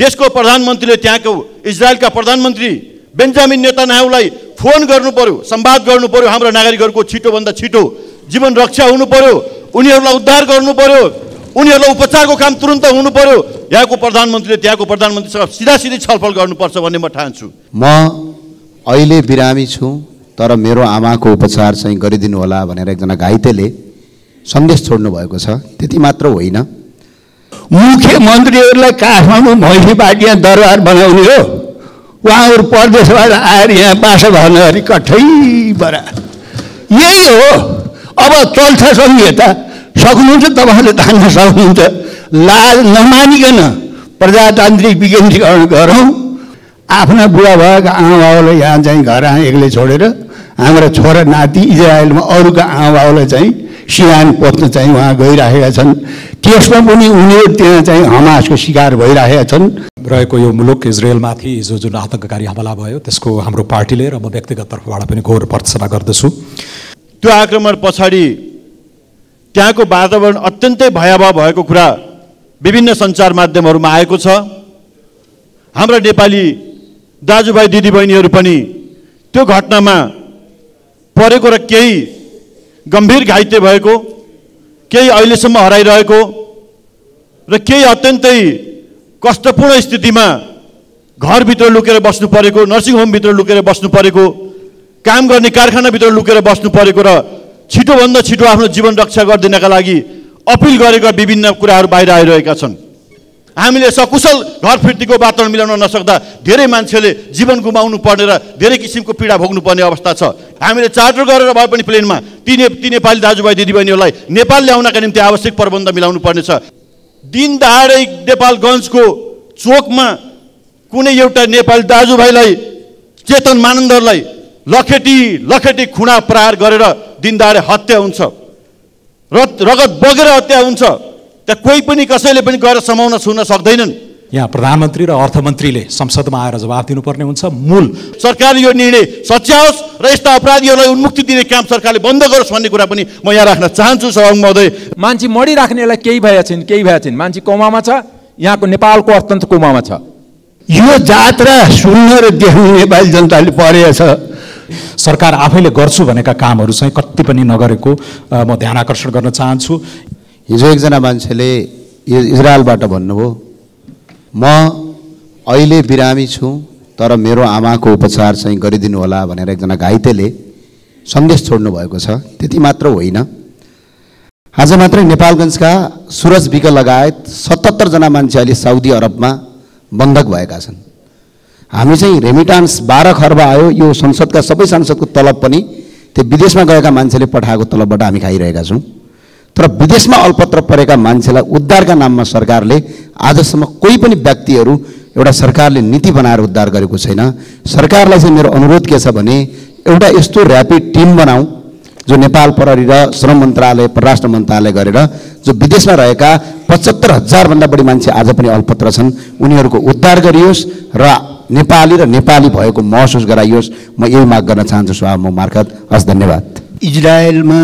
देशको प्रधानमन्त्रीले त्यहाँको इजरायलका प्रधानमन्त्री बेन्जामिन नेतानाहुलाई फोन गर्नु पर्यो संवाद गर्नु पर्यो हाम्रो नागरिकहरूको छिटोभन्दा छिटो जीवन रक्षा हुनु पर्यो उनीहरूलाई उद्धार गर्नु पर्यो उनीहरूलाई उपचारको काम तुरन्त हुनु पर्यो यहाँको प्रधानमन्त्रीले त्यहाँको प्रधानमन्त्रीसँग सिधा सिधी छलफल गर्नुपर्छ भन्ने म ठान्छु। म अहिले बिरामी छु तर मेरो आमाको उपचार चाहिँ गरिदिनु होला भनेर एकजना घाइतेले सन्देश छोड्नु भएको छ। त्यति मात्र होइन। मुख्यमन्त्रीहरूलाई काठमाडौँ भैँसी पाटिया दरबार बनाउने हो। उहाँहरू परदेशबाट आएर यहाँ बासा भर्नु अरे कठै बरा। यही हो। अब चल्छ संहिता सक्नुहुन्छ तपाईँहरूले तान्न सक्नुहुन्छ। लाज नमानिकन प्रजातान्त्रिक विकेन्द्रीकरण गरौँ। आफ्ना बुढा भएका आमा बाउलाई यहाँ चाहिँ घर एक्लै छोडेर। हाम्रा छोरा नाति इजरायलमा अरूका आमा बाउलाई चाहिँ सियान पोत्न चाहिँ उहाँ गइराखेका छन्। त्यसमा पनि उनीहरू त्यहाँ चाहिँ हमासको शिकार भइरहेका छन्। रहेको यो मुलुक इजरायलमाथि हिजो जुन आतङ्ककारी हमला भयो त्यसको हाम्रो पार्टीले र म व्यक्तिगत तर्फबाट पनि घोर भर्त्सना गर्दछु। त्यो आक्रमण पछाडि त्यहाँको वातावरण अत्यन्तै भयावह भएको कुरा विभिन्न सञ्चार माध्यमहरूमा आएको छ। हाम्रा नेपाली दाजुभाइ दिदीबहिनीहरू पनि त्यो घटनामा परेको र केही गम्भीर घाइते भएको केही अहिलेसम्म हराइरहेको र केही अत्यन्तै कष्टपूर्ण स्थितिमा घरभित्र लुकेर बस्नु परेको नर्सिङ होमभित्र लुकेर बस्नु परेको काम गर्ने कारखानाभित्र लुकेर बस्नु परेको र छिटोभन्दा छिटो आफ्नो जीवन रक्षा गरिदिनका लागि अपिल गरेका विभिन्न कुराहरू बाहिर आइरहेका छन्। हामीले सकुशल घर फिर्तीको वातावरण मिलाउन नसक्दा धेरै मान्छेले जीवन गुमाउनु पर्ने र धेरै किसिमको पीडा भोग्नु पर्ने अवस्था छ। हामीले चार्टर गरेर भए पनि प्लेनमा ती ने ती नेपाली दाजुभाइ दिदीबहिनीहरूलाई नेपाल ल्याउनका निम्ति आवश्यक प्रबन्ध मिलाउनु पर्नेछ दिन दहाडै नेपालगञ्जको चोकमा कुनै एउटा नेपाली दाजुभाइलाई चेतन मानन्दरलाई लखेटी लखेटी खुडा प्रहार गरेर दिन दहाडे हत्या हुन्छ। रगत बगेर हत्या हुन्छ। त्यहाँ कोही पनि कसैले पनि गएर समाउन छुन सक्दैनन्। यहाँ प्रधानमन्त्री र अर्थमन्त्रीले संसदमा आएर जवाब दिनुपर्ने हुन्छ। मूल सरकारले यो निर्णय सच्याओस् र यस्ता अपराधीहरूलाई उन्मुक्ति दिने काम सरकारले बन्द गरोस् भन्ने कुरा पनि म यहाँ राख्न चाहन्छु सभामुख महोदय। मान्छे मरिराख्नेलाई केही भएका छैन केही भएका छैन। मान्छे कोमामा छ यहाँको नेपालको अर्थतन्त्र कोमामा छ। यो जात्रा सुन्न र देख्नु नेपाली जनताले परेछ सरकार आफैले गर्छु भनेका कामहरू चाहिँ कति पनि नगरेको म ध्यान आकर्षण गर्न चाहन्छु। हिजो एकजना मान्छेले इजरायलबाट भन्नुभयो म अहिले बिरामी छु तर मेरो आमाको उपचार चाहिँ गरिदिनु होला भनेर एकजना घाइतेले सन्देश छोड्नु भएको छ। त्यति मात्र होइन। आज मात्रै नेपालगञ्जका सुरज विक लगायत सतहत्तरजना मान्छे अहिले साउदी अरबमा बन्धक भएका छन्। हामी चाहिँ रेमिटान्स बाह्र खर्ब आयो। यो संसदका सबै सांसदको तलब पनि त्यो विदेशमा गएका मान्छेले पठाएको तलबबाट हामी खाइरहेका छौँ। तर विदेशमा अल्पत्र परेका मान्छेलाई उद्धारका नाममा सरकारले आजसम्म कोही पनि व्यक्तिहरू एउटा सरकारले नीति बनाएर उद्धार गरेको छैन। सरकारलाई चाहिँ मेरो अनुरोध के छ भने एउटा यस्तो ऱ्यापिड टिम बनाऊ जो नेपाल प्रहरी र श्रम मन्त्रालय परराष्ट्र मन्त्रालय गरेर जो विदेशमा रहेका पचहत्तर हजारभन्दा बढी मान्छे आज पनि अल्पत्र छन् उनीहरूको उद्धार गरियोस् र नेपाली र नेपाली भएको महसुस गराइयोस्। म यही माग गर्न चाहन्छु सभामुख मार्फत। हस् धन्यवाद। इजरायलमा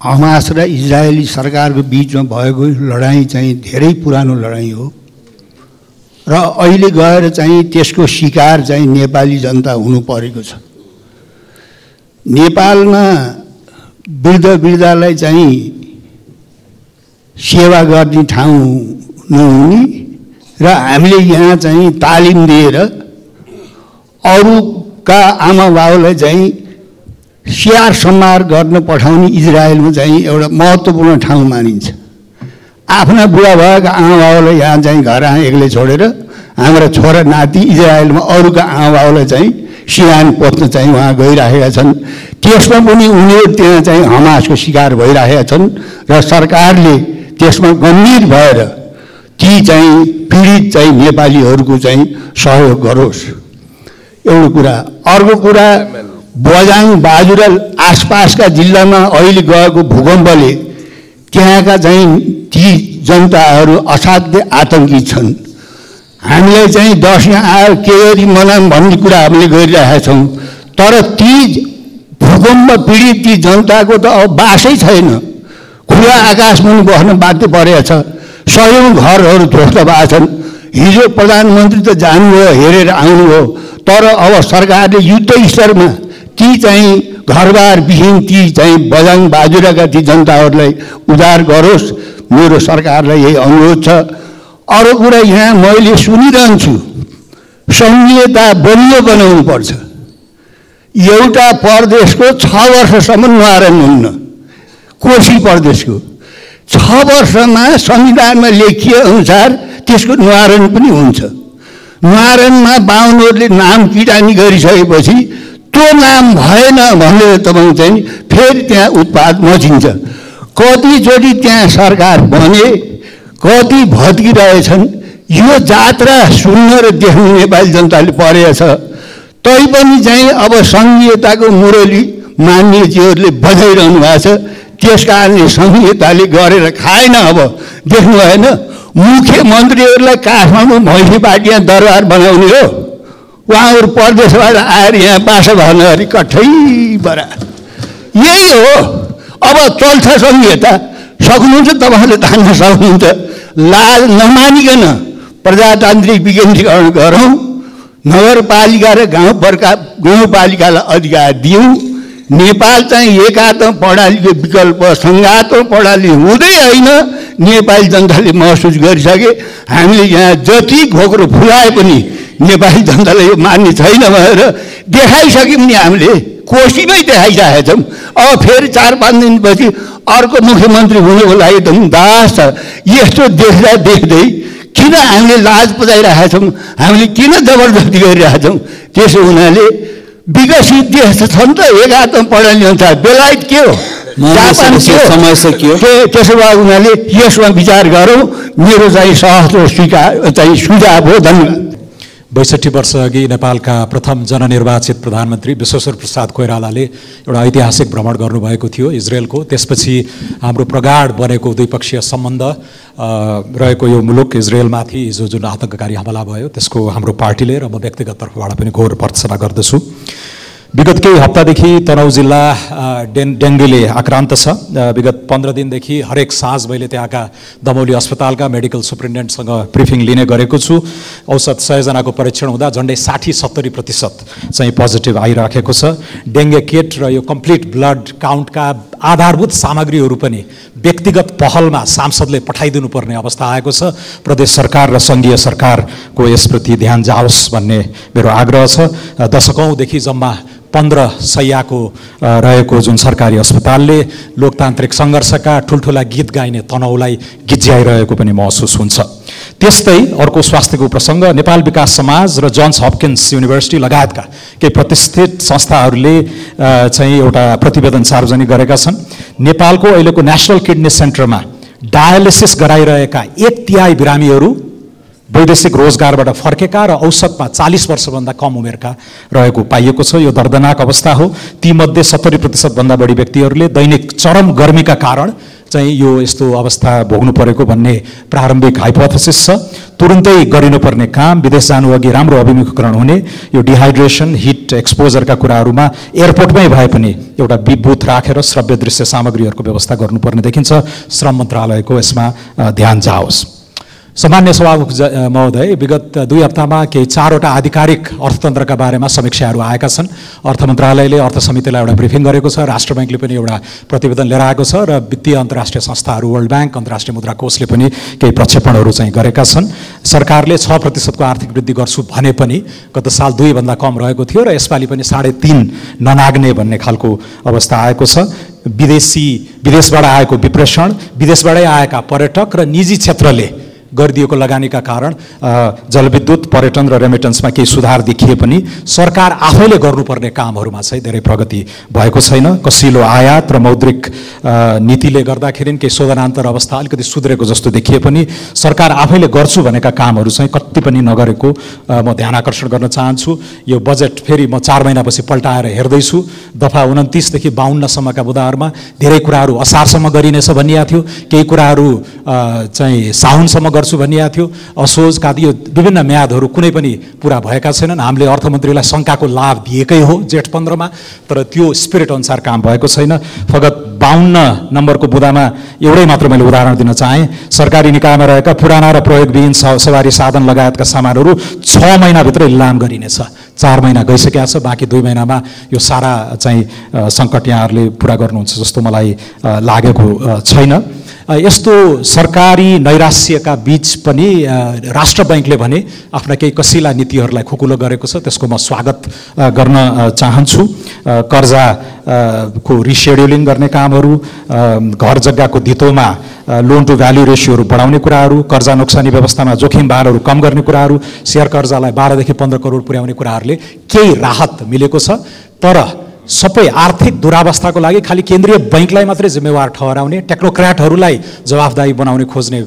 हमास र इजरायली सरकारको बिचमा भएको लडाइँ चाहिँ धेरै पुरानो लडाइँ हो। र अहिले गएर चाहिँ त्यसको शिकार चाहिँ नेपाली जनता हुनु परेको छ। नेपालमा वृद्ध वृद्धालाई चाहिँ सेवा गर्ने ठाउँ नहुने र हामीले यहाँ चाहिँ तालिम दिएर अरूका आमा बाउलाई चाहिँ स्याहार सम्हार गर्न पठाउने इजरायलमा चाहिँ एउटा महत्त्वपूर्ण ठाउँ मानिन्छ। आफ्ना बुढा भएका आमा बाउलाई यहाँ चाहिँ घर एक्लै छोडेर हाम्रा छोरा नाति इजरायलमा अरूका आमा बाउलाई चाहिँ सियान पोत्न चाहिँ उहाँ गइराखेका छन्। त्यसमा पनि उनीहरू त्यहाँ चाहिँ हमासको शिकार भइरहेका छन् र सरकारले त्यसमा गम्भीर भएर ती चाहिँ पीडित चाहिँ नेपालीहरूको चाहिँ सहयोग गरोस्। एउटा कुरा अर्को कुरा बजाङ बाजुरा आसपासका जिल्लामा अहिले गएको भूकम्पले त्यहाँका चाहिँ ती जनताहरू असाध्य आतङ्कित छन्। हामीलाई चाहिँ दसैँ आएर के गरी मनाऊँ भन्ने कुरा हामीले गरिरहेका छौँ। तर ती भूकम्प पीडित ती जनताको त अब बासै छैन। खुला आकाश मुनि बस्न बाध्य परेको छ। सयौँ घरहरू ध्वस्त भएको छन्। हिजो प्रधानमन्त्री त जानुभयो हेरेर आउनुभयो। तर अब सरकारले युद्ध स्तरमा ती चाहिँ घरबार विहीन ती चाहिँ बजाङ बाजुराका ती जनताहरूलाई उद्धार गरोस्। मेरो सरकारलाई यही अनुरोध छ। अरू कुरा यहाँ मैले सुनिरहन्छु। सङ्घीयता बलियो बनाउनु पर्छ एउटा प्रदेशको छ वर्षसम्म न्वारण हुन्न। कोशी प्रदेशको। छ वर्षमा संविधानमा लेखिए अनुसार त्यसको न्वारण पनि हुन्छ। न्वारणमा बाहुनहरूले नाम किटानी गरिसकेपछि त्यो नाम भएन भनेर तपाईँ चाहिँ फेरि त्यहाँ उत्पाद मचिन्छ कतिचोटि त्यहाँ सरकार बने कति भत्किरहेछन् यो जात्रा सुन्न र देख्नु नेपाली जनताले परेछ। तैपनि चाहिँ अब सङ्घीयताको मुरली मान्यजीहरूले बजाइरहनु भएको छ। त्यस कारणले सङ्घीयताले गरेर खाएन अब देख्नु भएन। मुख्यमन्त्रीहरूलाई काठमाडौँ भैँसी दरबार बनाउने हो। उहाँहरू परदेशबाट आएर यहाँ बास गर्न अरे कठै बरा। यही हो। अब चल्छ सङ्घीयता सक्नुहुन्छ तपाईँहरूले तान्न सक्नुहुन्छ। लाज नमानिकन प्रजातान्त्रिक विकेन्द्रीकरण गरौँ। नगरपालिका र गाउँपालिका गाउँपालिकालाई अधिकार दिउँ। नेपाल चाहिँ एकात्म प्रणालीको विकल्प सङ्घात्म प्रणाली हुँदै होइन। नेपाली जनताले महसुस गरिसके। हामीले यहाँ जति घोक्रो फुलाए पनि नेपाली जनताले यो मान्ने छैन भनेर देखाइसक्यौँ नि हामीले। कोसीमै देखाइसकेका छौँ। अब फेरि चार पाँच दिनपछि अर्को मुख्यमन्त्री हुनुको लागि त दास छ। यस्तो देख्दा देख्दै किन हामीले लाज पुजाइरहेका छौँ? हामीले किन जबरजस्ती गरिरहेका छौँ? त्यसो हुनाले विकसित देश त छ नि त एकात्म प्रणाली अनुसार बेलायत के हो? जापान के हो? समय सकियो। त्यसो भए उनीहरूले यसमा विचार गरौँ। मेरो चाहिँ सहज स्वीकार चाहिँ सुझाव हो। धन्यवाद। बैसठी वर्ष अघि नेपालका प्रथम जननिर्वाचित प्रधानमन्त्री विश्वेश्वर प्रसाद कोइरालाले एउटा ऐतिहासिक भ्रमण गर्नुभएको थियो इजरायलको। त्यसपछि हाम्रो प्रगाढ बनेको द्विपक्षीय सम्बन्ध रहेको यो मुलुक इजरायलमाथि हिजो जुन आतङ्ककारी हमला भयो त्यसको हाम्रो पार्टीले र म व्यक्तिगत तर्फबाट पनि घोर भर्त्सना गर्दछु। विगत केही हप्तादेखि तनहु जिल्ला डेन डेङ्गीले आक्रान्त छ। विगत पन्ध्र दिनदेखि हरेक साँझ मैले त्यहाँका दमौली अस्पतालका मेडिकल सुप्रिन्टेन्डेन्टसँग ब्रिफिङ लिने गरेको छु। औसत सयजनाको परीक्षण हुँदा झन्डै साठी सत्तरी प्रतिशत चाहिँ पोजिटिभ आइराखेको छ। डेङ्गे किट र यो कम्प्लिट ब्लड काउन्टका आधारभूत सामग्रीहरू पनि व्यक्तिगत पहलमा सांसदले पठाइदिनु पर्ने अवस्था आएको छ। प्रदेश सरकार र सङ्घीय सरकारको यसप्रति ध्यान जाओस् भन्ने मेरो आग्रह छ। दशकौँदेखि जम्मा पन्ध्र सयको रहेको जुन सरकारी अस्पतालले लोकतान्त्रिक सङ्घर्षका ठुल्ठुला गीत गाइने तनहुलाई गिज्याइरहेको पनि महसुस हुन्छ। त्यस्तै अर्को स्वास्थ्यको प्रसङ्ग नेपाल विकास समाज र जोन्स हपकिन्स युनिभर्सिटी लगायतका केही प्रतिष्ठित संस्थाहरूले चाहिँ एउटा प्रतिवेदन सार्वजनिक गरेका छन्। नेपालको अहिलेको नेसनल किडनी सेन्टरमा डायलिसिस गराइरहेका एक तिहाई बिरामीहरू वैदेशिक रोजगारबाट फर्केका र औसतमा चालिस वर्षभन्दा कम उमेरका रहेको पाइएको छ। यो दर्दनाक अवस्था हो। तीमध्ये सत्तरी प्रतिशतभन्दा बढी व्यक्तिहरूले दैनिक चरम गर्मीका कारण चाहिँ यो यस्तो अवस्था भोग्नु परेको भन्ने प्रारम्भिक हाइपोथेसिस छ। तुरुन्तै गरिनुपर्ने काम विदेश जानु अघि राम्रो अभिमुखीकरण हुने यो डिहाइड्रेसन हिट एक्सपोजरका कुराहरूमा एयरपोर्टमै भए पनि एउटा बुथ राखेर श्रव्य दृश्य सामग्रीहरूको व्यवस्था गर्नुपर्ने देखिन्छ। श्रम मन्त्रालयको यसमा ध्यान जाओस्। सामान्य सभामुख महोदय विगत दुई हप्तामा केही चारवटा आधिकारिक अर्थतन्त्रका बारेमा समीक्षाहरू आएका छन्। अर्थ मन्त्रालयले अर्थ समितिलाई एउटा ब्रिफिङ गरेको छ राष्ट्र ब्याङ्कले पनि एउटा प्रतिवेदन लिएर आएको छ र वित्तीय अन्तर्राष्ट्रिय संस्थाहरू वर्ल्ड ब्याङ्क अन्तर्राष्ट्रिय मुद्रा कोषले पनि केही प्रक्षेपणहरू चाहिँ गरेका छन्। सरकारले छ प्रतिशतको आर्थिक वृद्धि गर्छु भने पनि गत साल दुईभन्दा कम रहेको थियो र यसपालि पनि साढे तिन ननाग्ने भन्ने खालको अवस्था आएको छ। विदेशी विदेशबाट आएको विप्रेषण विदेशबाटै आएका पर्यटक र निजी क्षेत्रले गरिदिएको लगानीका कारण जलविद्युत पर्यटन र रेमिटेन्समा केही सुधार देखिए पनि सरकार आफैले गर्नुपर्ने कामहरूमा चाहिँ धेरै प्रगति भएको छैन। कसिलो आयात र मौद्रिक नीतिले गर्दाखेरि केही शोधनान्तर अवस्था अलिकति सुध्रेको जस्तो देखिए पनि सरकार आफैले गर्छु भनेका कामहरू चाहिँ कति पनि नगरेको म ध्यान आकर्षण गर्न चाहन्छु। यो बजेट फेरि म चार महिनापछि पल्टाएर हेर्दैछु। दफा उन्तिसदेखि बाहन्नसम्मका बुदाहरूमा धेरै कुराहरू असारसम्म गरिनेछ भनिएको थियो। केही कुराहरू चाहिँ साउनसम्म गर्छु भनिएको थियो। असोजका यो विभिन्न म्यादहरू कुनै पनि पुरा भएका छैनन्। हामीले अर्थमन्त्रीलाई शङ्काको लाभ दिएकै हो जेठ पन्ध्रमा तर त्यो स्पिरिट अनुसार काम भएको छैन। फगत बाहन्न नम्बरको बुदामा एउटै मात्र मैले उदाहरण दिन चाहेँ। सरकारी निकायमा रहेका पुराना र प्रयोगविहीन सवारी साधन लगायतका सामानहरू छ महिनाभित्र लिलाम गरिनेछ। चार महिना गइसकेका छ। बाँकी दुई महिनामा यो सारा चाहिँ सङ्कट यहाँहरूले पुरा गर्नुहुन्छ जस्तो मलाई लागेको छैन। यस्तो सरकारी नैराश्यका बिच पनि राष्ट्र बैङ्कले भने आफ्ना केही कसिला नीतिहरूलाई खुकुलो गरेको छ त्यसको म स्वागत गर्न चाहन्छु। कर्जा को रिसेड्युलिङ गर्ने कामहरू घर जग्गाको धितोमा लोन टु भ्याल्यु रेसियोहरू बढाउने कुराहरू कर्जा नोक्सानी व्यवस्थामा जोखिम भारहरू कम गर्ने कुराहरू सेयर कर्जालाई बाह्रदेखि पन्ध्र करोड पुर्याउने कुराहरूले केही राहत मिलेको छ। तर सबै आर्थिक दुरावस्थाको लागि खालि केन्द्रीय बैङ्कलाई मात्रै जिम्मेवार ठहराउने टेक्नोक्राटहरूलाई जवाफदाही बनाउने खोज्ने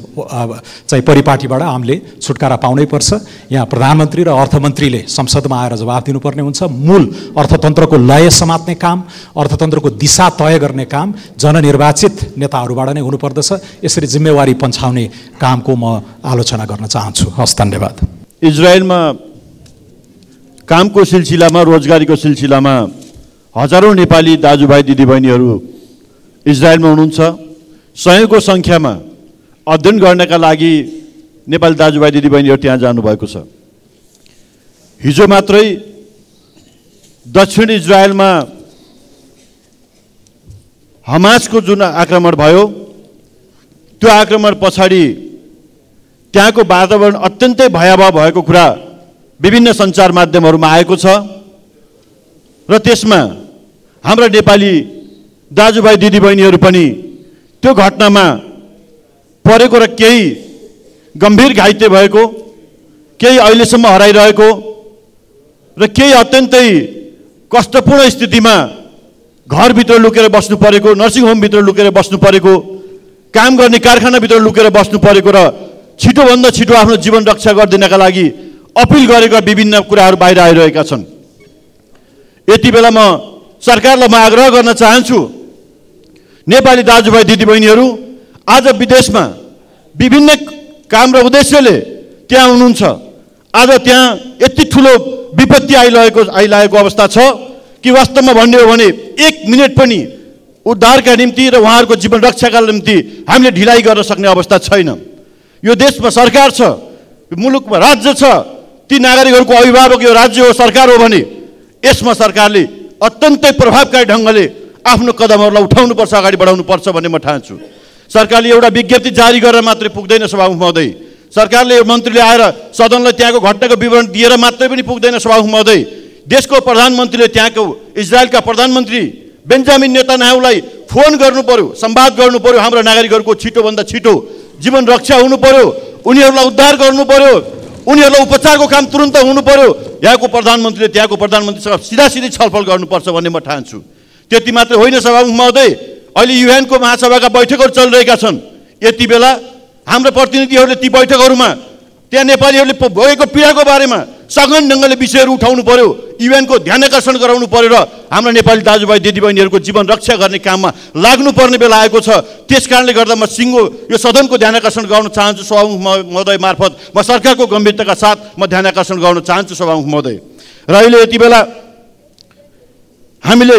चाहिँ परिपाटीबाट हामीले छुटकारा पाउनै पर्छ। यहाँ प्रधानमन्त्री र अर्थमन्त्रीले संसदमा आएर जवाफ दिनुपर्ने हुन्छ। मूल अर्थतन्त्रको लय समात्ने काम अर्थतन्त्रको दिशा तय गर्ने काम जननिर्वाचित नेताहरूबाट नै हुनुपर्दछ। यसरी जिम्मेवारी पन्छाउने कामको म आलोचना गर्न चाहन्छु। हस् धन्यवाद। इजरायलमा कामको सिलसिलामा रोजगारीको सिलसिलामा हजारौँ नेपाली दाजुभाइ दिदीबहिनीहरू इजरायलमा हुनुहुन्छ। सयौँको सङ्ख्यामा अध्ययन गर्नका लागि नेपाली दाजुभाइ दिदीबहिनीहरू त्यहाँ जानुभएको छ। हिजो मात्रै दक्षिण इजरायलमा हमासको जुन आक्रमण भयो त्यो आक्रमण पछाडि त्यहाँको वातावरण अत्यन्तै भयावह भएको कुरा विभिन्न सञ्चार माध्यमहरूमा आएको छ। र त्यसमा हाम्रा नेपाली दाजुभाइ दिदीबहिनीहरू पनि त्यो घटनामा परेको र केही गम्भीर घाइते भएको केही अहिलेसम्म हराइरहेको र केही अत्यन्तै कष्टपूर्ण स्थितिमा घरभित्र लुकेर बस्नु परेको नर्सिङ होमभित्र लुकेर बस्नु परेको काम गर्ने कारखानाभित्र लुकेर बस्नु परेको र छिटोभन्दा छिटो आफ्नो जीवन रक्षा गरिदिनका लागि अपिल गरेका विभिन्न कुराहरू बाहिर आइरहेका छन्। यति बेला म सरकारलाई म आग्रह गर्न चाहन्छु नेपाली दाजुभाइ दिदीबहिनीहरू आज विदेशमा विभिन्न काम र उद्देश्यले त्यहाँ हुनुहुन्छ। आज त्यहाँ यति ठुलो विपत्ति आइरहेको आइरहेको अवस्था छ कि वास्तवमा भन्ने हो भने एक मिनट पनि उद्धारका निम्ति र उहाँहरूको जीवन रक्षाका निम्ति हामीले ढिलाइ गर्न सक्ने अवस्था छैन। यो देशमा सरकार छ मुलुकमा राज्य छ ती नागरिकहरूको अभिभावक यो राज्य हो सरकार हो भने यसमा सरकारले अत्यन्तै प्रभावकारी ढङ्गले आफ्नो कदमहरूलाई उठाउनुपर्छ अगाडि बढाउनुपर्छ भन्ने म ठान्छु। सरकारले एउटा विज्ञप्ति जारी गरेर मात्रै पुग्दैन सभामुख महोदय सरकारले मन्त्रीले आएर सदनलाई त्यहाँको घटनाको विवरण दिएर मात्रै पनि पुग्दैन सभामुख महोदय देशको प्रधानमन्त्रीले त्यहाँको इजरायलका प्रधानमन्त्री बेन्जामिन नेतानाहुलाई फोन गर्नु पर्यो संवाद गर्नु पर्यो हाम्रा नागरिकहरूको छिटोभन्दा छिटो जीवन रक्षा हुनु पर्यो उनीहरूलाई उद्धार गर्नु पर्यो उनीहरूलाई उपचारको काम तुरन्त हुनु पर्यो यहाँको प्रधानमन्त्रीले त्यहाँको प्रधानमन्त्रीसँग सिधासिधी छलफल गर्नुपर्छ भन्ने म ठान्छु। त्यति मात्रै होइन सभामुख महोदय अहिले युएनको महासभाका बैठकहरू चलिरहेका छन्। यति बेला हाम्रो प्रतिनिधिहरूले ती बैठकहरूमा त्यहाँ नेपालीहरूले भोगेको पीडाको बारेमा सघन ढङ्गले विषयहरू उठाउनु पर्यो युएनको ध्यान आकर्षण गराउनु पर्यो र हाम्रा नेपाली दाजुभाइ दिदीबहिनीहरूको जीवन रक्षा गर्ने काममा लाग्नुपर्ने बेला आएको छ। त्यस कारणले गर्दा म सिङ्गो यो सदनको ध्यान आकर्षण गर्न चाहन्छु। सभामुख महोदय मार्फत म सरकारको गम्भीरताका साथ म ध्यान आकर्षण गर्न चाहन्छु सभामुख महोदय। र अहिले यति बेला हामीले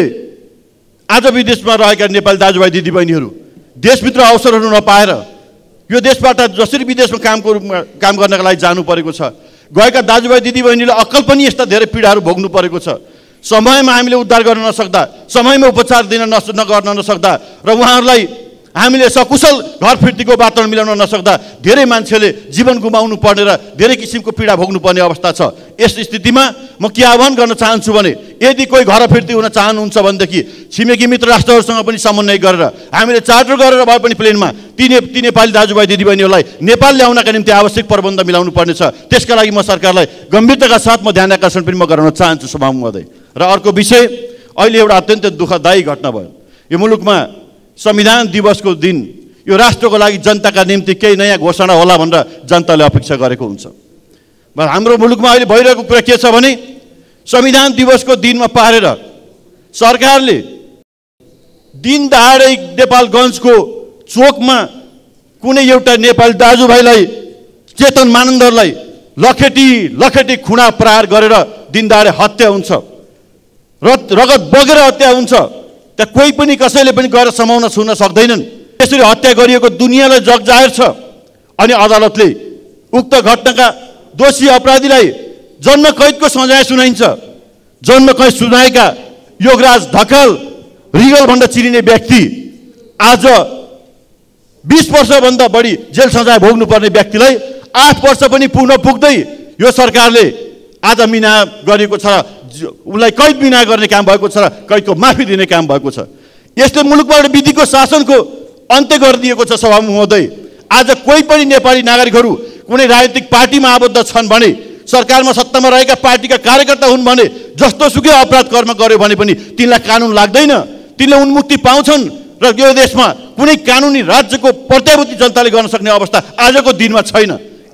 आज विदेशमा रहेका नेपाली दाजुभाइ दिदीबहिनीहरू देशभित्र अवसरहरू नपाएर यो देशबाट जसरी विदेशमा कामको रूपमा काम गर्नका लागि जानु परेको छ। गएका दाजुभाइ दिदीबहिनीले अक्कल पनि यस्ता धेरै पीडाहरू भोग्नु परेको छ। समयमा हामीले उद्धार गर्न नसक्दा समयमा उपचार दिन नस नगर्न नसक्दा र उहाँहरूलाई हामीले सकुशल घर फिर्तीको वातावरण मिलाउन नसक्दा धेरै मान्छेले जीवन गुमाउनु पर्ने र धेरै किसिमको पीडा भोग्नु पर्ने अवस्था छ। यस स्थितिमा म के आह्वान गर्न चाहन्छु भने यदि कोही घर फिर्ती हुन चाहनुहुन्छ भनेदेखि छिमेकी मित्र राष्ट्रहरूसँग पनि समन्वय गरेर हामीले चार्टर गरेर भए पनि प्लेनमा ती ने ती नेपाली दाजुभाइ दिदीबहिनीहरूलाई नेपाल ल्याउनका निम्ति आवश्यक प्रबन्ध मिलाउनु पर्नेछ त्यसका लागि म सरकारलाई गम्भीरताका साथ म ध्यान आकर्षण पनि म गराउन चाहन्छु महोदय। र अर्को विषय अहिले एउटा अत्यन्त दुःखदायी घटना भयो। यो मुलुकमा संविधान दिवसको दिन यो राष्ट्रको लागि जनताका निम्ति केही नयाँ घोषणा होला भनेर जनताले अपेक्षा गरेको हुन्छ। हाम्रो मुलुकमा अहिले भइरहेको कुरा के छ भने संविधान दिवसको दिनमा पारेर सरकारले दिन दहाडै नेपालगञ्जको चोकमा कुनै एउटा नेपाली दाजुभाइलाई चेतन मानन्दरलाई लखेटी लखेटी खुडा प्रहार गरेर दिन हत्या हुन्छ। रगत बगेर हत्या हुन्छ। त्यहाँ कोही पनि कसैले पनि गएर समाउन छुन सक्दैनन्। यसरी हत्या गरिएको दुनियाँलाई जग जाहेर छ अनि अदालतले उक्त घटनाका दोषी अपराधीलाई जन्म कैदको सजाय सुनाइन्छ। जन्म कैद सुनाएका योगराज ढकाल रिगलभन्दा चिनिने व्यक्ति आज बिस वर्षभन्दा बढी जेल सजाय भोग्नुपर्ने व्यक्तिलाई आठ वर्ष पनि पुग्न पुग्दै यो सरकारले आज मिना गरेको छ। उसलाई कैद मिना गर्ने काम भएको छ र कैदको माफी दिने काम भएको छ। यसले मुलुकबाट विधिको शासनको अन्त्य गरिदिएको छ सभा महोदय। आज कोही पनि नेपाली नागरिकहरू कुनै राजनीतिक पार्टीमा आबद्ध छन् भने सरकारमा सत्तामा रहेका पार्टीका कार्यकर्ता हुन् भने जस्तो सुकै अपराध कर्म गर्यो भने पनि तिनलाई कानुन लाग्दैन। तिनले उन्मुक्ति पाउँछन् र यो देशमा कुनै कानुनी राज्यको प्रत्याभूति जनताले गर्न सक्ने अवस्था आजको दिनमा छैन।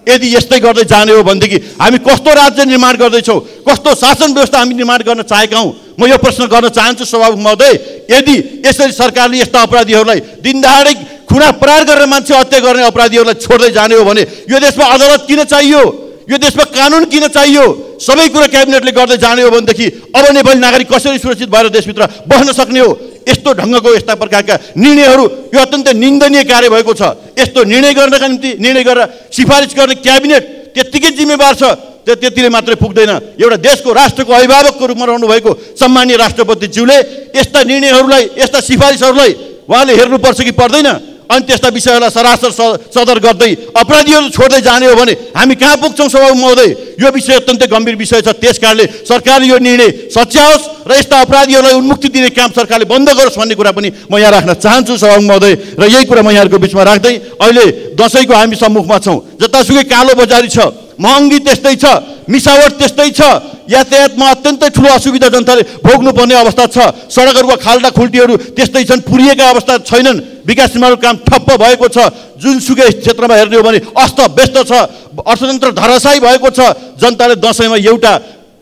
यदि यस्तै गर्दै जाने हो भनेदेखि हामी कस्तो राज्य निर्माण गर्दैछौँ कस्तो शासन व्यवस्था हामी निर्माण गर्न चाहेका हौँ म यो प्रश्न गर्न चाहन्छु सभामुख महोदय यदि यसरी सरकारले यस्ता अपराधीहरूलाई दिनदहाडै खुना प्रहार गरेर मान्छे हत्या गर्ने अपराधीहरूलाई छोड्दै जाने हो भने यो देशमा अदालत किन चाहियो? यो देशमा कानुन किन चाहियो? सबै कुरा क्याबिनेटले गर्दै जाने हो भनेदेखि अब नेपाली नागरिक कसरी सुरक्षित भएर देशभित्र बस्न सक्ने हो? यस्तो ढङ्गको यस्ता प्रकारका निर्णयहरू यो अत्यन्तै निन्दनीय कार्य भएको छ। यस्तो निर्णय गर्नका निम्ति निर्णय गरेर सिफारिस गर्ने क्याबिनेट त्यत्तिकै जिम्मेवार छ त्यो त्यतिले मात्रै पुग्दैन। एउटा देशको राष्ट्रको अभिभावकको रूपमा रहनुभएको सम्मानीय राष्ट्रपतिज्यूले यस्ता निर्णयहरूलाई यस्ता सिफारिसहरूलाई उहाँले हेर्नुपर्छ कि पर्दैन। अनि त्यस्ता विषयहरूलाई सरासर सदर गर्दै अपराधीहरू छोड्दै जाने हो भने हामी कहाँ पुग्छौँ सभामुख महोदय? यो विषय अत्यन्तै गम्भीर विषय छ। त्यस कारणले सरकारले यो निर्णय सच्याओस् र यस्ता अपराधीहरूलाई उन्मुक्ति दिने काम सरकारले बन्द गरोस् भन्ने कुरा पनि म यहाँ राख्न चाहन्छु सभामुख महोदय। र यही कुरा म यहाँहरूको बिचमा राख्दै अहिले दसैँको हामी सम्मुखमा छौँ। जतासुकै कालो बजारी छ महँगी त्यस्तै छ मिसावट त्यस्तै छ यातायातमा अत्यन्तै ठुलो असुविधा जनताले भोग्नुपर्ने अवस्था छ। सडकहरूका खाल्डा खुल्टीहरू त्यस्तै छन् पुरिएका अवस्था छैनन्। विकास निर्माणको काम ठप्प भएको छ। जुनसुकै क्षेत्रमा हेर्ने हो भने अस्त व्यस्त छ। अर्थतन्त्र धराशायी भएको छ। जनताले दसैँमा एउटा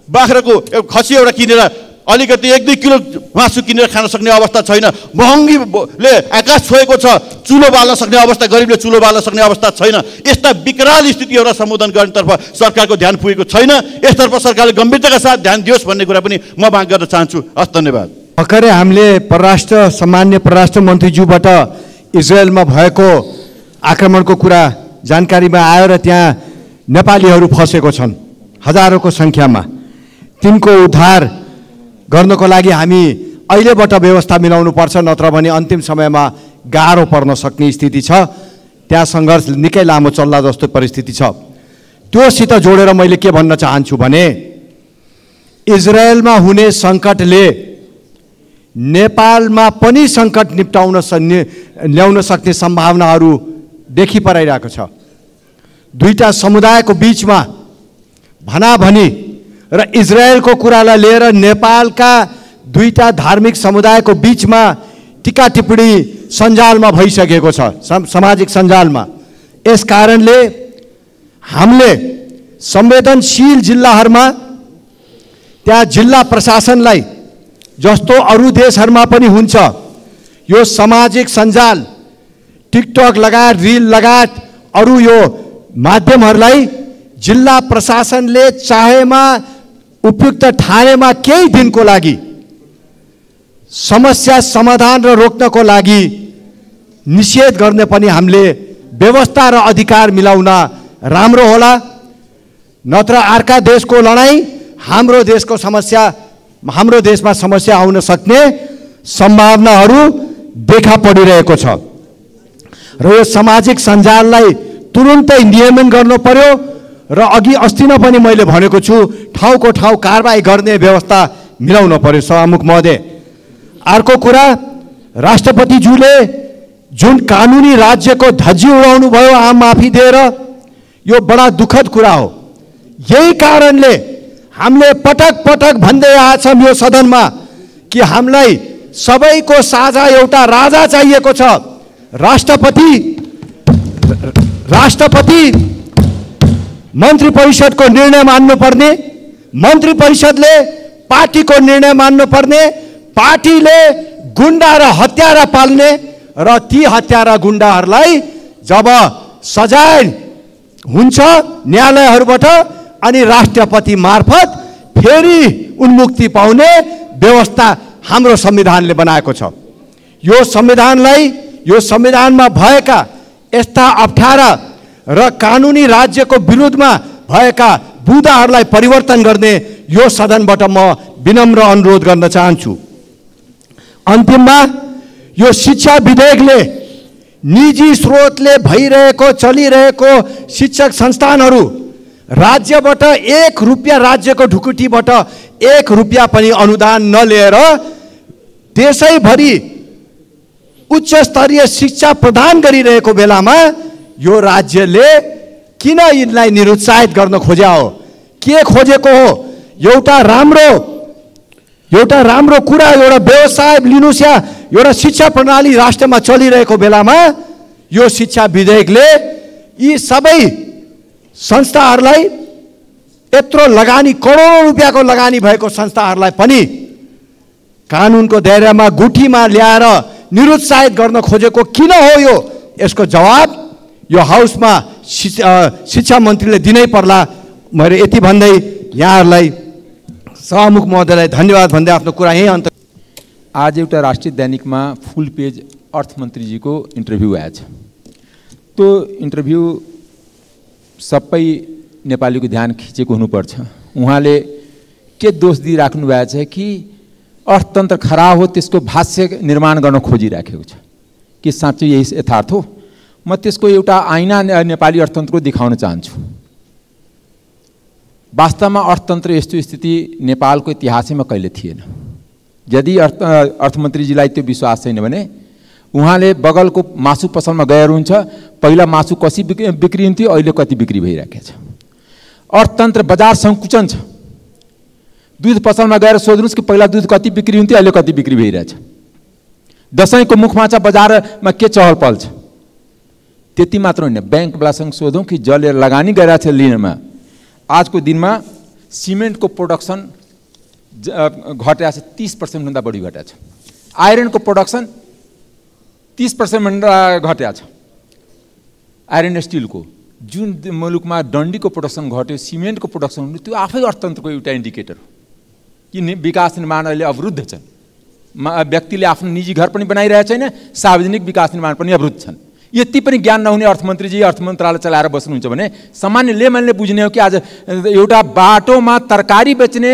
बाख्राको खसी एउटा किनेर अलिकति एक दुई किलो मासु किनेर खान सक्ने अवस्था छैन। महँगीले आकाश छोएको छ चुलो बाल्न सक्ने अवस्था गरिबले चुलो बाल्न सक्ने अवस्था छैन। यस्ता विकराल स्थितिहरूलाई सम्बोधन गर्नेतर्फ सरकारको ध्यान पुगेको छैन। यसतर्फ सरकारले गम्भीरताका साथ ध्यान दियोस् भन्ने कुरा पनि म माग गर्न चाहन्छु। हस् धन्यवाद। भर्खरै हामीले परराष्ट्र सामान्य परराष्ट्र मन्त्रीज्यूबाट इजरायलमा भएको आक्रमणको कुरा जानकारीमा आयो र त्यहाँ नेपालीहरू फँसेको छन् हजारौँको सङ्ख्यामा। तिनको उद्धार गर्नको लागि हामी अहिलेबाट व्यवस्था मिलाउनु पर्छ नत्र भने अन्तिम समयमा गाह्रो पर्न सक्ने स्थिति छ। त्यहाँ सङ्घर्ष निकै लामो चल्ला जस्तो परिस्थिति छ। त्योसित जोडेर मैले के भन्न चाहन्छु भने इजरायलमा हुने सङ्कटले नेपालमा पनि सङ्कट निप्टाउन सक्ने ल्याउन सक्ने सम्भावनाहरू देखि पराइरहेको छ। दुईटा समुदायको बिचमा भनाभनी र इजरायलको कुरालाई लिएर नेपालका दुईटा धार्मिक समुदायको बिचमा टिका टिप्पणी सञ्जालमा भइसकेको छ सम- सामाजिक सञ्जालमा। यस कारणले हामीले संवेदनशील जिल्लाहरूमा त्यहाँ जिल्ला प्रशासनलाई जस्तो अरू देशहरूमा पनि हुन्छ यो सामाजिक सञ्जाल टिकटक लगायत रिल लगायत अरू यो माध्यमहरूलाई जिल्ला प्रशासनले चाहेमा उपयुक्त ठानेमा केही दिनको लागि समस्या समाधान र रोक्नको लागि निषेध गर्ने पनि हामीले व्यवस्था र अधिकार मिलाउन राम्रो होला। नत्र अर्का देशको लडाइँ हाम्रो देशको समस्या हाम्रो देशमा समस्या आउन सक्ने सम्भावनाहरू देखा परिरहेको छ। र यो सामाजिक सञ्जाललाई तुरुन्तै नियमन गर्नु पर्यो। र अघि अस्ति नै पनि मैले भनेको छु ठाउँको ठाउँ कारवाही गर्ने व्यवस्था मिलाउनु पर्यो। सभामुख महोदय अर्को कुरा राष्ट्रपतिज्यूले जुन कानुनी राज्यको धज्जी उडाउनु भयो आम माफी दिएर यो बडा दुःखद कुरा हो। यही कारणले हामीले पटक पटक भन्दै आएछौँ यो सदनमा कि हामीलाई सबैको साझा एउटा राजा चाहिएको छ। राष्ट्रपति राष्ट्रपति मन्त्री परिषदको निर्णय मान्नुपर्ने मन्त्री परिषदले पार्टीको निर्णय मान्नुपर्ने पार्टीले गुन्डा र हत्यारा पाल्ने र ती हत्यारा गुन्डाहरूलाई जब सजाय हुन्छ न्यायालयहरूबाट अनि राष्ट्रपति मार्फत फेरि उन्मुक्ति पाउने व्यवस्था हाम्रो संविधानले बनाएको छ। यो संविधानलाई यो संविधानमा भएका यस्ता अप्ठ्यारा र कानुनी राज्यको विरुद्धमा भएका बुदाहरूलाई परिवर्तन गर्ने यो सदनबाट म विनम्र अनुरोध गर्न चाहन्छु। अन्तिममा यो शिक्षा विधेयकले निजी स्रोतले भइरहेको चलिरहेको शिक्षक संस्थानहरू राज्यबाट एक रुपियाँ राज्यको ढुकुटीबाट एक रुपियाँ पनि अनुदान नलिएर देशैभरि उच्च स्तरीय शिक्षा प्रदान गरिरहेको बेलामा यो राज्यले किन यिनलाई निरुत्साहित गर्न खोज्या हो? के खोजेको हो? एउटा राम्रो एउटा राम्रो कुरा एउटा व्यवसाय लिनुहोस् या एउटा शिक्षा प्रणाली राष्ट्रमा चलिरहेको बेलामा यो शिक्षा विधेयकले यी सबै संस्थाहरूलाई यत्रो लगानी करोडौँ रुपियाँको लगानी भएको संस्थाहरूलाई पनि कानुनको दायरामा गुठीमा ल्याएर निरुत्साहित गर्न खोजेको किन हो यो? यसको जवाब यो हाउसमा शिक्षा मन्त्रीले दिनै पर्ला। मैले यति भन्दै यहाँहरूलाई सभामुख महोदयलाई धन्यवाद भन्दै आफ्नो कुरा यहीँ अन्त आज एउटा राष्ट्रिय दैनिकमा फुल पेज अर्थमन्त्रीजीको इन्टरभ्यू आएछ त्यो इन्टरभ्यू सबै नेपालीको ध्यान खिचेको हुनुपर्छ। उहाँले के दोष दिइराख्नु भएको छ कि अर्थतन्त्र खराब हो त्यसको भाष्य निर्माण गर्न खोजिराखेको छ। कि साँच्चै यही यथार्थ हो? म त्यसको एउटा आइना नेपाली अर्थतन्त्रको देखाउन चाहन्छु। वास्तवमा अर्थतन्त्र यस्तो स्थिति नेपालको इतिहासैमा कहिले थिएन। यदि अर्थ अर्थमन्त्रीजीलाई त्यो विश्वास छैन भने उहाँले बगलको मासु पसलमा गएर हुन्छ पहिला मासु कति बिक्री हुन्थ्यो अहिले कति बिक्री भइरहेको छ। अर्थतन्त्र बजार सङ्कुचन छ। दुध पसलमा गएर सोध्नुहोस् कि पहिला दुध कति बिक्री हुन्थ्यो अहिले कति बिक्री भइरहेछ। दसैँको मुखमाछा बजारमा के चहल पहल छ? त्यति मात्र होइन ब्याङ्कवालासँग सोधौँ कि जसले लगानी गरिरहेको छ लिनमा। आजको दिनमा सिमेन्टको प्रोडक्सन घटेको छ तिस पर्सेन्टभन्दा बढी घटेको छ। आइरनको प्रोडक्सन तिस पर्सेन्टभन्दा घटेको छ। आइरन स्टिलको। जुन मुलुकमा डन्डीको प्रोडक्सन घट्यो सिमेन्टको प्रोडक्सन त्यो आफै अर्थतन्त्रको एउटा इन्डिकेटर हो। कि विकास निर्माण अहिले अवरुद्ध छन्। व्यक्तिले आफ्नो निजी घर पनि बनाइरहेको छैन सार्वजनिक विकास निर्माण पनि अवरुद्ध छन्। यति पनि ज्ञान नहुने अर्थमन्त्रीजी अर्थ मन्त्रालय चलाएर बस्नुहुन्छ भने सामान्य लेमनले बुझ्ने हो कि आज एउटा बाटोमा तरकारी बेच्ने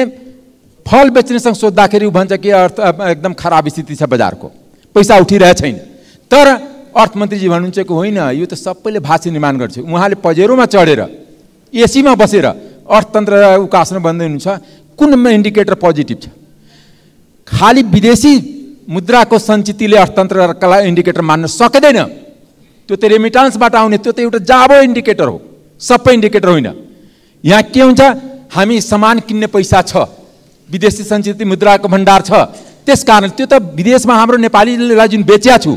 फल बेच्नेसँग सोद्धाखेरि ऊ भन्छ कि अर्थ एकदम खराब स्थिति छ बजारको। पैसा उठिरहेको छैन। तर अर्थमन्त्रीजी भन्नुहुन्छ कि होइन यो त सबैले भाषा निर्माण गर्छ। उहाँले पजेरोमा चढेर एसीमा बसेर अर्थतन्त्र उकास्न भन्दै हुनुहुन्छ। कुन इन्डिकेटर पोजिटिभ छ? खालि विदेशी मुद्राको सञ्चितले अर्थतन्त्रका इन्डिकेटर मान्न सक्दैन। त्यो त रेमिटान्सबाट आउने त्यो त एउटा जाबो इन्डिकेटर हो। सबै इन्डिकेटर होइन। यहाँ के हुन्छ? हामी सामान किन्ने पैसा छ। विदेशी सञ्चित मुद्राको भण्डार छ। त्यस कारण त्यो त विदेशमा हाम्रो नेपालीलाई जुन बेच्या छु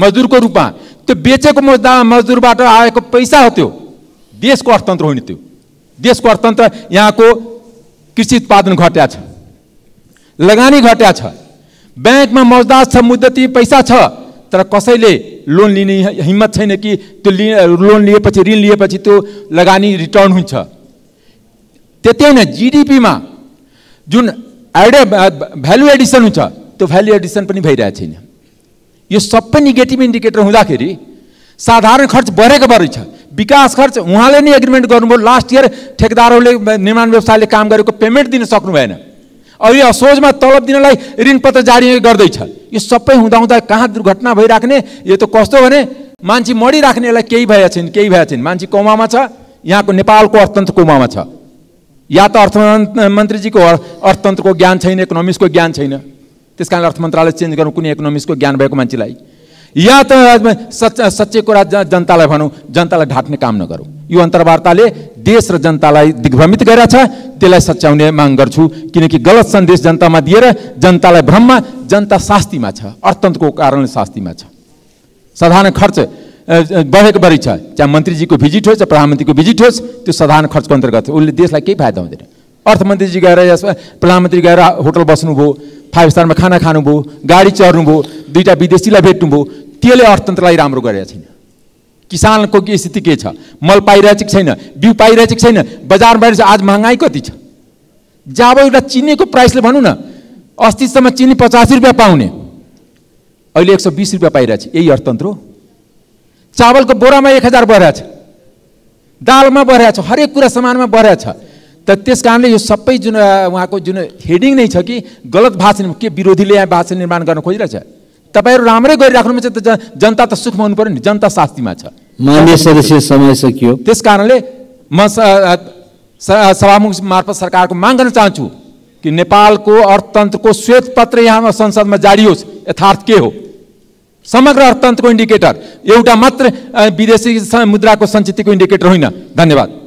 मजदुरको रूपमा त्यो बेचेको मुद्दा मजदुरबाट आएको पैसा हो त्यो। देशको अर्थतन्त्र होइन त्यो। देशको अर्थतन्त्र यहाँको कृषि उत्पादन घट्या छ। लगानी घट्या छ। ब्याङ्कमा मौजदार छ मुद्दती पैसा छ। तर कसैले लोन लिने हिम्मत छैन कि त्यो लि लोन लिएपछि ऋण लिएपछि त्यो लगानी रिटर्न हुन्छ। त्यति होइन जिडिपीमा जुन एडे भ्यालु एडिसन हुन्छ त्यो भ्यालु एडिसन पनि भइरहेको छैन। यो सबै नेगेटिभ इन्डिकेटर हुँदाखेरि साधारण खर्च बढेको बढी छ। विकास खर्च उहाँले नै एग्रिमेन्ट गर्नुभयो लास्ट इयर ठेकदारहरूले निर्माण व्यवसायले काम गरेको पेमेन्ट दिन सक्नु भएन। अहिले असोजमा तलब दिनलाई ऋणपत्र जारी गर्दैछ यो सबै हुँदाहुँदा कहाँ दुर्घटना भइराख्ने यो त कस्तो भने मान्छे मरिराख्नेलाई केही भएका छैन केही भएका छैन। मान्छे कोमामा छ यहाँको नेपालको अर्थतन्त्र कोमामा छ। या त अर्थ मन्त्रीजीको अर्थतन्त्रको ज्ञान छैन इकोनोमिक्सको ज्ञान छैन। त्यस कारण अर्थ मन्त्रालय चेन्ज गरौँ कुनै इकोनोमिक्सको ज्ञान भएको मान्छेलाई या त सच सच्चै कुरा जनतालाई भनौँ जनतालाई ढाट्ने काम नगरौँ। यो अन्तर्वार्ताले देश र जनतालाई दिग्भ्रमित गरेका छ। त्यसलाई सच्याउने माग गर्छु। किनकि गलत सन्देश जनतामा दिएर जनतालाई भ्रममा जनता शास्तिमा छ। अर्थतन्त्रको कारणले शास्तिमा छ। साधारण खर्च बढेको बढी छ। चाहे मन्त्रीजीको भिजिट होस् या प्रधानमन्त्रीको भिजिट होस् त्यो साधारण खर्चको अन्तर्गत उसले देशलाई केही फाइदा हुँदैन। अर्थमन्त्रीजी गएर प्रधानमन्त्री गएर होटल बस्नुभयो फाइभ स्टारमा खाना खानुभयो गाडी चढ्नुभयो दुईवटा विदेशीलाई भेट्नुभयो त्यसले अर्थतन्त्रलाई राम्रो गरेको छैन। किसानको के स्थिति के छ? मल पाइरहेछ कि छैन? बिउ पाइरहेछ कि छैन? बजारमा आज महँगाइ कति छ? जब एउटा चिनीको प्राइसले भनौँ न अस्तिसम्म चिनी पचासी रुपियाँ पाउने। अहिले एक सौ बिस रुपियाँ पाइरहेछ। यही अर्थतन्त्र हो। चावलको बोरामा एक हजार छ दालमा बढेको छ हरेक कुरा सामानमा बढेको छ त त्यस कारणले यो सबै जुन उहाँको जुन हेडिङ नै छ कि गलत भाषण के विरोधीले यहाँ भाषण निर्माण गर्न खोजिरहेछ? तपाईँहरू राम्रै गरिराख्नुमा चाहिँ त जन- जनता त सुखमा हुनु पऱ्यो नि जनता शास्तिमा छ। मान्य सदस्य समय सकियो। त्यस कारणले म सभामुख मार्फत सरकारको माग गर्न चाहन्छु कि नेपालको अर्थतन्त्रको श्वेत पत्र यहाँ संसदमा जारी होस् यथार्थ के हो? समग्र अर्थतन्त्रको इन्डिकेटर एउटा मात्र विदेशी मुद्राको सञ्चितको इन्डिकेटर होइन। धन्यवाद।